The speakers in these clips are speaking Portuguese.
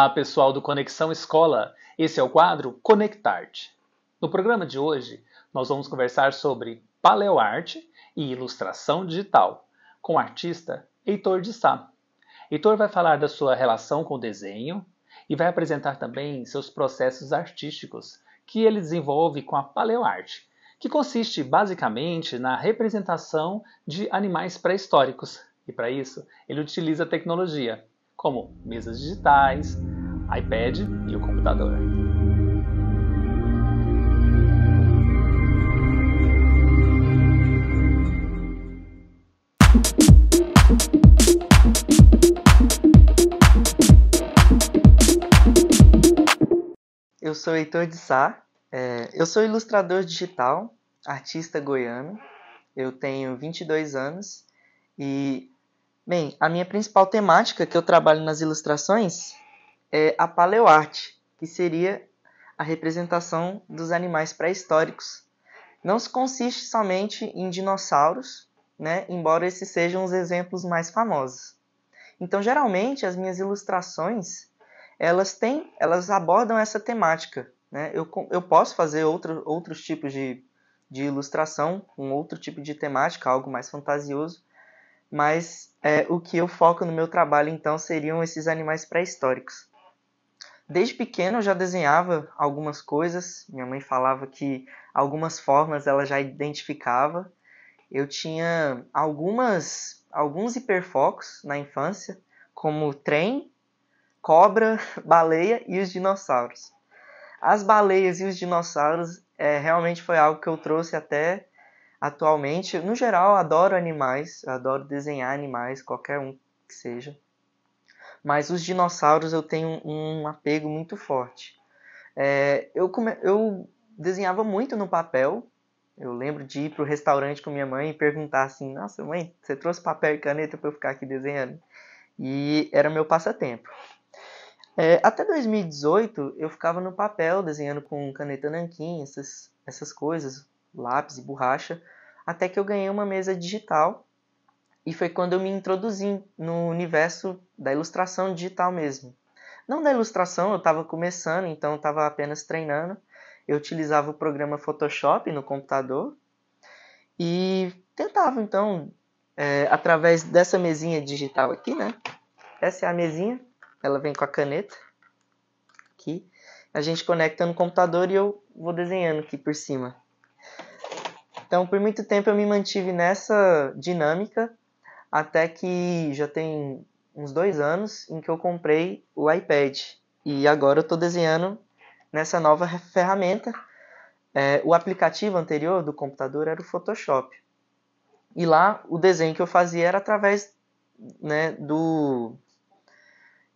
Olá, pessoal do Conexão Escola. Esse é o quadro Conectarte. No programa de hoje, nós vamos conversar sobre paleoarte e ilustração digital com o artista Heitor de Sá. Heitor vai falar da sua relação com o desenho e vai apresentar também seus processos artísticos que ele desenvolve com a paleoarte, que consiste basicamente na representação de animais pré-históricos. E para isso, ele utiliza tecnologia, como mesas digitais, iPad e o computador. Eu sou Heitor de Sá, é, eu sou ilustrador digital, artista goiano, eu tenho 22 anos e Bem, a minha principal temática que eu trabalho nas ilustrações é a paleoarte, que seria a representação dos animais pré-históricos. Não se consiste somente em dinossauros, né, embora esses sejam os exemplos mais famosos. Então, geralmente, as minhas ilustrações, elas têm, elas abordam essa temática. Né? Eu, eu posso fazer outro, outros tipos de, de ilustração, com outro tipo de temática, algo mais fantasioso, mas é, o que eu foco no meu trabalho então seriam esses animais pré-históricos. Desde pequeno eu já desenhava algumas coisas, minha mãe falava que algumas formas ela já identificava. Eu tinha algumas alguns hiperfocos na infância, como trem, cobra, baleia e os dinossauros. As baleias e os dinossauros é, realmente foi algo que eu trouxe até Atualmente, no geral, adoro animais, adoro desenhar animais, qualquer um que seja. Mas os dinossauros eu tenho um apego muito forte. É, eu, come... eu desenhava muito no papel. Eu lembro de ir para o restaurante com minha mãe e perguntar assim: Nossa, mãe, você trouxe papel e caneta para eu ficar aqui desenhando? E era meu passatempo. É, até 2018 eu ficava no papel desenhando com caneta nanquim, essas, essas coisas, lápis e borracha, até que eu ganhei uma mesa digital e foi quando eu me introduzi no universo da ilustração digital mesmo. Não da ilustração, eu estava começando, então estava apenas treinando. Eu utilizava o programa Photoshop no computador e tentava então, é, através dessa mesinha digital aqui, né? Essa é a mesinha, ela vem com a caneta aqui. A gente conecta no computador e eu vou desenhando aqui por cima. Então, por muito tempo eu me mantive nessa dinâmica, até que já tem uns dois anos em que eu comprei o iPad. E agora eu estou desenhando nessa nova ferramenta. É, o aplicativo anterior do computador era o Photoshop. E lá o desenho que eu fazia era através né, do.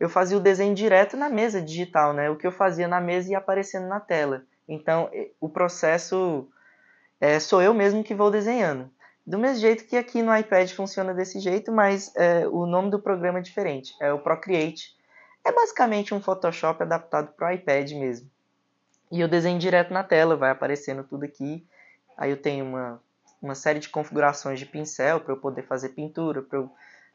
Eu fazia o desenho direto na mesa digital, né? O que eu fazia na mesa ia aparecendo na tela. Então o processo é, sou eu mesmo que vou desenhando. Do mesmo jeito que aqui no iPad funciona desse jeito, mas é, o nome do programa é diferente, é o Procreate. É basicamente um Photoshop adaptado para o iPad mesmo. E eu desenho direto na tela, vai aparecendo tudo aqui. Aí eu tenho uma, uma série de configurações de pincel para eu poder fazer pintura, para eu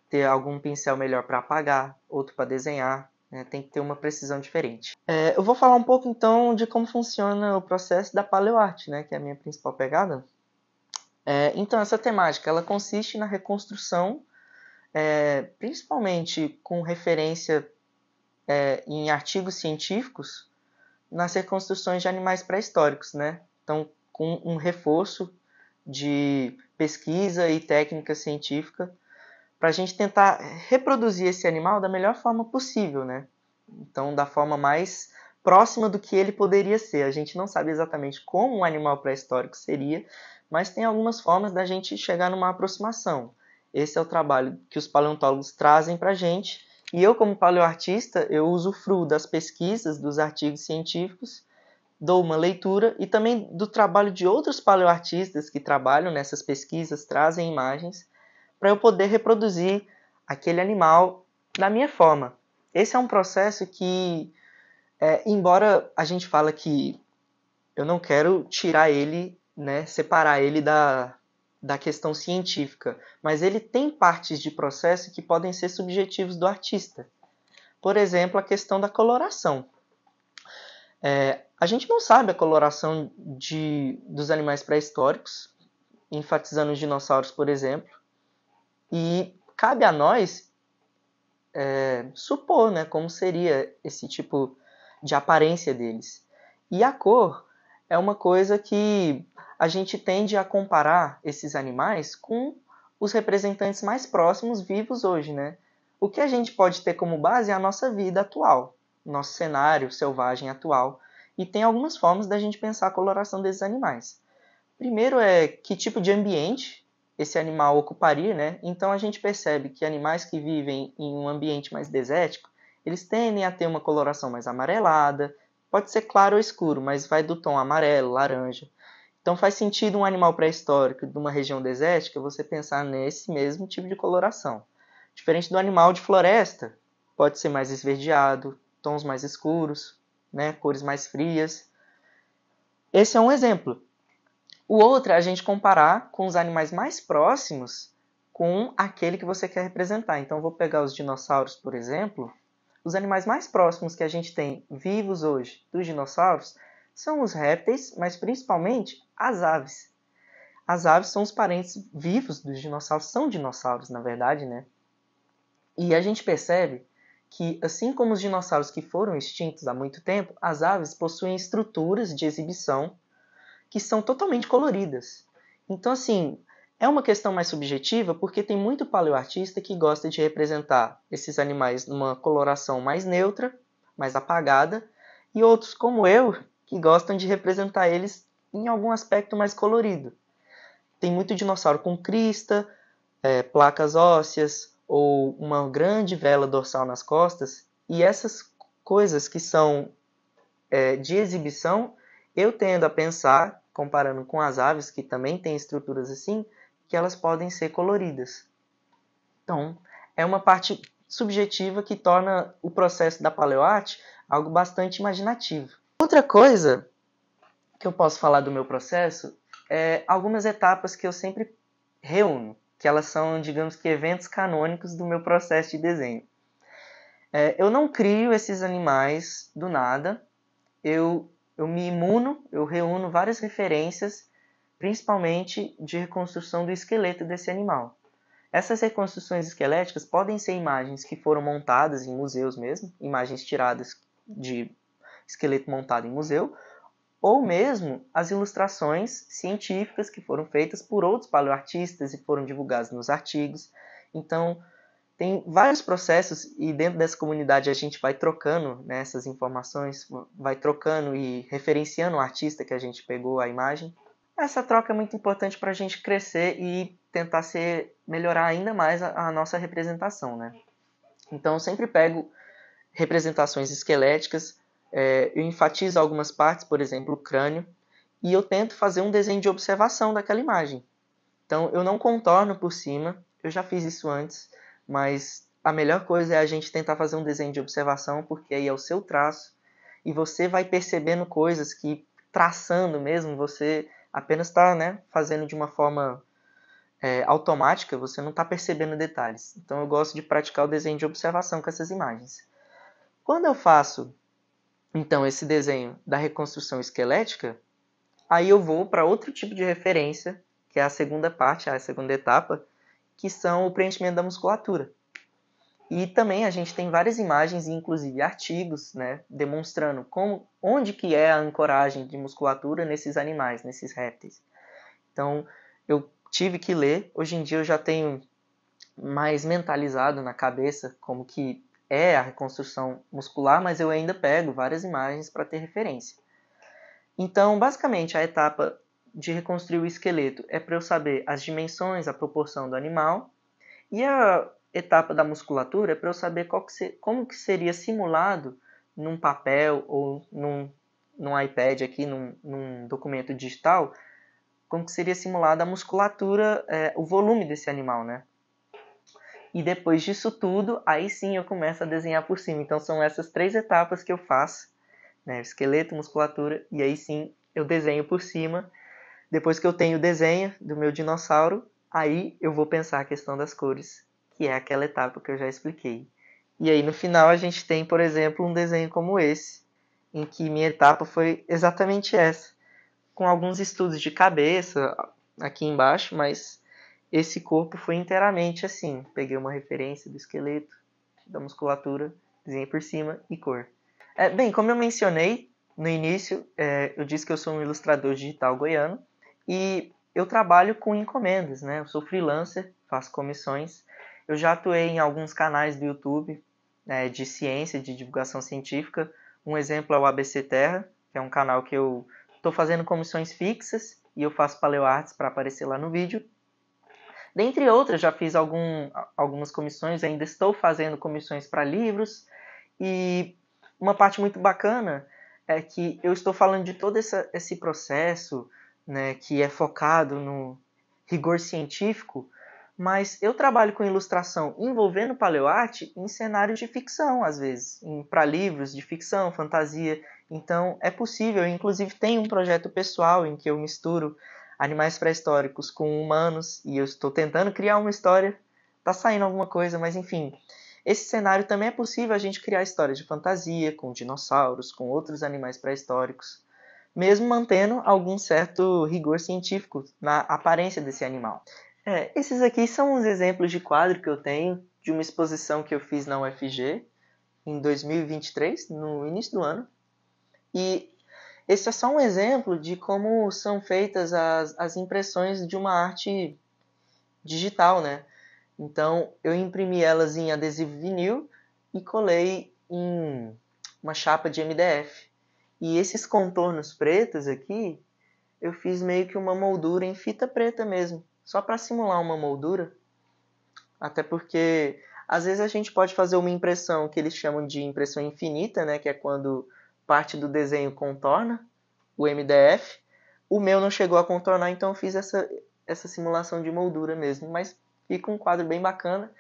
ter algum pincel melhor para apagar, outro para desenhar. Né? Tem que ter uma precisão diferente. É, eu vou falar um pouco então de como funciona o processo da paleoarte, né? que é a minha principal pegada. É, então, essa temática ela consiste na reconstrução, é, principalmente com referência é, em artigos científicos, nas reconstruções de animais pré-históricos. Né? Então, com um reforço de pesquisa e técnica científica para a gente tentar reproduzir esse animal da melhor forma possível, né? Então, da forma mais próxima do que ele poderia ser. A gente não sabe exatamente como um animal pré-histórico seria, mas tem algumas formas da gente chegar numa aproximação. Esse é o trabalho que os paleontólogos trazem para a gente. E eu, como paleoartista, eu usufruo das pesquisas, dos artigos científicos, dou uma leitura e também do trabalho de outros paleoartistas que trabalham nessas pesquisas, trazem imagens para eu poder reproduzir aquele animal da minha forma. Esse é um processo que, é, embora a gente fala que eu não quero tirar ele, né, separar ele da, da questão científica, mas ele tem partes de processo que podem ser subjetivos do artista. Por exemplo, a questão da coloração. É, a gente não sabe a coloração de, dos animais pré-históricos, enfatizando os dinossauros, por exemplo, e cabe a nós é, supor né, como seria esse tipo de aparência deles. E a cor é uma coisa que a gente tende a comparar esses animais com os representantes mais próximos vivos hoje, né? O que a gente pode ter como base é a nossa vida atual, nosso cenário selvagem atual, e tem algumas formas da gente pensar a coloração desses animais. Primeiro é que tipo de ambiente esse animal ocuparia, né? Então a gente percebe que animais que vivem em um ambiente mais desértico, eles tendem a ter uma coloração mais amarelada, pode ser claro ou escuro, mas vai do tom amarelo, laranja. Então faz sentido um animal pré-histórico de uma região desértica você pensar nesse mesmo tipo de coloração. Diferente do animal de floresta, pode ser mais esverdeado, tons mais escuros, né, cores mais frias. Esse é um exemplo. O outro é a gente comparar com os animais mais próximos com aquele que você quer representar. Então, vou pegar os dinossauros, por exemplo. Os animais mais próximos que a gente tem vivos hoje dos dinossauros são os répteis, mas principalmente as aves. As aves são os parentes vivos dos dinossauros, são dinossauros, na verdade, né? E a gente percebe que, assim como os dinossauros que foram extintos há muito tempo, as aves possuem estruturas de exibição que são totalmente coloridas. Então, assim, é uma questão mais subjetiva porque tem muito paleoartista que gosta de representar esses animais numa coloração mais neutra, mais apagada, e outros, como eu, que gostam de representar eles em algum aspecto mais colorido. Tem muito dinossauro com crista, é, placas ósseas ou uma grande vela dorsal nas costas, e essas coisas que são é, de exibição, eu tendo a pensar, comparando com as aves, que também têm estruturas assim, que elas podem ser coloridas. Então, é uma parte subjetiva que torna o processo da paleoarte algo bastante imaginativo. Outra coisa que eu posso falar do meu processo é algumas etapas que eu sempre reúno, que elas são, digamos que, eventos canônicos do meu processo de desenho. É, eu não crio esses animais do nada, eu, eu me imuno, eu reúno várias referências, principalmente de reconstrução do esqueleto desse animal. Essas reconstruções esqueléticas podem ser imagens que foram montadas em museus mesmo, imagens tiradas de esqueleto montado em museu, ou mesmo as ilustrações científicas que foram feitas por outros paleoartistas e foram divulgadas nos artigos. Então, tem vários processos e dentro dessa comunidade a gente vai trocando né, essas informações, vai trocando e referenciando o artista que a gente pegou a imagem. Essa troca é muito importante para a gente crescer e tentar ser, melhorar ainda mais a, a nossa representação. Né? Então, eu sempre pego representações esqueléticas, é, eu enfatizo algumas partes, por exemplo, o crânio, e eu tento fazer um desenho de observação daquela imagem. Então, eu não contorno por cima, eu já fiz isso antes, mas a melhor coisa é a gente tentar fazer um desenho de observação, porque aí é o seu traço, e você vai percebendo coisas que, traçando mesmo, você apenas está né, fazendo de uma forma é, automática, você não está percebendo detalhes. Então, eu gosto de praticar o desenho de observação com essas imagens. Quando eu faço então esse desenho da reconstrução esquelética, aí eu vou para outro tipo de referência, que é a segunda parte, a segunda etapa, que são o preenchimento da musculatura. E também a gente tem várias imagens, inclusive artigos, né, demonstrando como, onde que é a ancoragem de musculatura nesses animais, nesses répteis. Então, eu tive que ler. Hoje em dia eu já tenho mais mentalizado na cabeça como que é a reconstrução muscular, mas eu ainda pego várias imagens para ter referência. Então, basicamente, a etapa de reconstruir o esqueleto é para eu saber as dimensões, a proporção do animal, e a etapa da musculatura para eu saber que como que seria simulado num papel ou num, num iPad aqui, num, num documento digital, como que seria simulada a musculatura, é, o volume desse animal, né? E depois disso tudo, aí sim eu começo a desenhar por cima. Então são essas três etapas que eu faço, né? Esqueleto, musculatura, e aí sim eu desenho por cima. Depois que eu tenho o desenho do meu dinossauro, aí eu vou pensar a questão das cores, que é aquela etapa que eu já expliquei. E aí no final a gente tem, por exemplo, um desenho como esse, em que minha etapa foi exatamente essa, com alguns estudos de cabeça aqui embaixo, mas esse corpo foi inteiramente assim. Peguei uma referência do esqueleto, da musculatura, desenhei por cima e cor. É, bem, como eu mencionei no início, é, eu disse que eu sou um ilustrador digital goiano e eu trabalho com encomendas, né? Eu sou freelancer, faço comissões. Eu já atuei em alguns canais do YouTube né, de ciência, de divulgação científica. Um exemplo é o ABC Terra, que é um canal que eu estou fazendo comissões fixas e eu faço paleoartes para aparecer lá no vídeo. Dentre outras, já fiz algum, algumas comissões, ainda estou fazendo comissões para livros. E uma parte muito bacana é que eu estou falando de todo essa, esse processo né, que é focado no rigor científico, mas eu trabalho com ilustração envolvendo paleoarte em cenários de ficção, às vezes, para livros de ficção, fantasia. Então é possível, eu, inclusive tenho um projeto pessoal em que eu misturo animais pré-históricos com humanos e eu estou tentando criar uma história. Tá saindo alguma coisa, mas enfim. Esse cenário também é possível a gente criar histórias de fantasia com dinossauros, com outros animais pré-históricos, mesmo mantendo algum certo rigor científico na aparência desse animal. É, esses aqui são uns exemplos de quadro que eu tenho de uma exposição que eu fiz na UFG em 2023, no início do ano. E esse é só um exemplo de como são feitas as, as impressões de uma arte digital, né? Então, eu imprimi elas em adesivo vinil e colei em uma chapa de MDF. E esses contornos pretos aqui, eu fiz meio que uma moldura em fita preta mesmo só para simular uma moldura. Até porque às vezes a gente pode fazer uma impressão que eles chamam de impressão infinita, né, que é quando parte do desenho contorna o MDF. O meu não chegou a contornar, então eu fiz essa, essa simulação de moldura mesmo, mas fica um quadro bem bacana.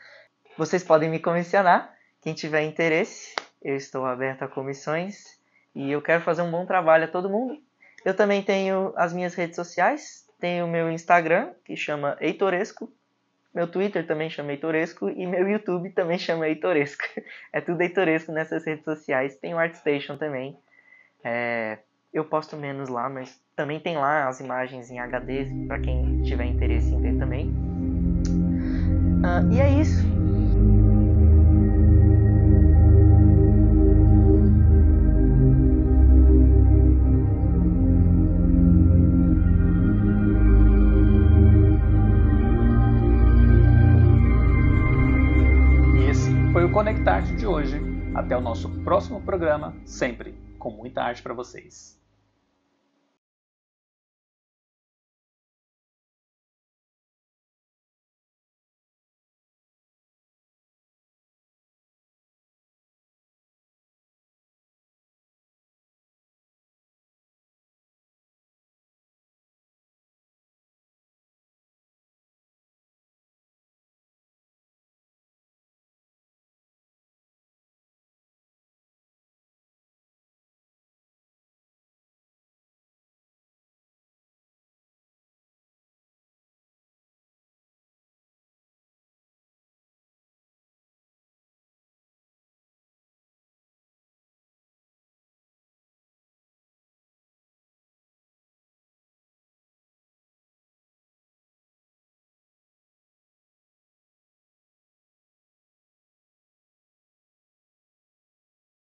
Vocês podem me comissionar, quem tiver interesse, eu estou aberto a comissões e eu quero fazer um bom trabalho a todo mundo. Eu também tenho as minhas redes sociais, tem o meu Instagram, que chama Eitoresco. Meu Twitter também chama Eitoresco. E meu YouTube também chama Eitoresco. É tudo Eitoresco nessas redes sociais. Tem o ArtStation também. É, eu posto menos lá, mas também tem lá as imagens em HD para quem tiver interesse em ver também. Uh, e é isso. O nosso próximo programa, sempre com muita arte para vocês.